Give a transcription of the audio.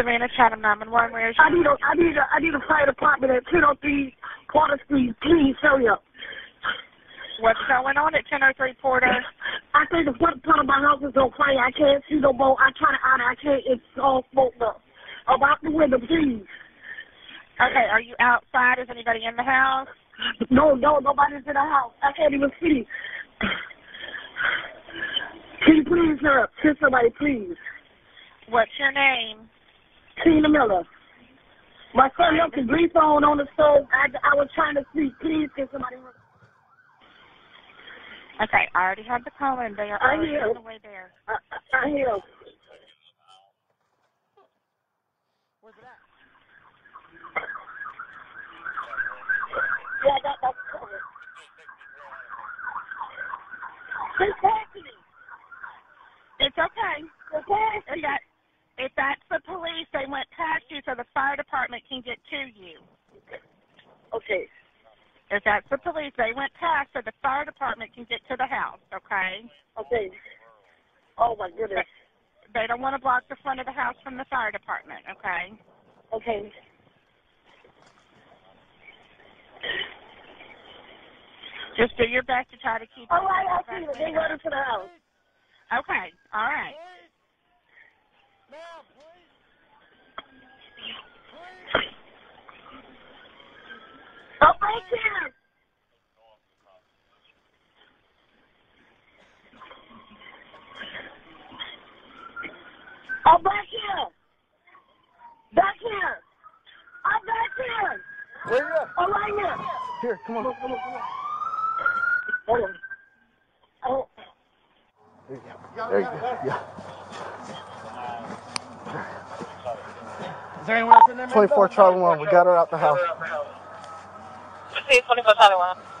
Savannah Chatham 911. Where's I your need a, I need a, I need a fire department at 1003 Porter Street. Please hurry up. what's going on at 1003 Porter? I think the front part of my house is on fire. I can't see no more. I try to out. I can't. It's all smoked up. About the window, please. Okay, are you outside? Is anybody in the house? No, no, nobody's in the house. I can't even see. Can you please hurry up? Send somebody, please. What's your name? Tina Miller. My son left his brief phone on the stove. I, I was trying to sleep. Please get somebody. Okay, I already had the call in. They are I already hear. on the way there. I, I, I hear. Yeah, I got that covered. Just pass me. It's okay. Just pass If me. that if that's the police, they went past you so the fire department can get to you. Okay. If that's the police, they went past so the fire department can get to the house, okay? Okay. Oh my goodness. They don't want to block the front of the house from the fire department, okay? Okay. Just do your best to try to keep All right, I it. see it. They running to the house. Okay, all right. Oh, right here. Oh, back here. Back here. I'm back here. Where you at? Oh, right here. Here, come on. Come on, come on, come on. Hold on. Oh, There you go. There you go. Yeah. Is there anyone else in there? 24 Charlie 1, we got her out the house. Sí, 24 Charlie 1.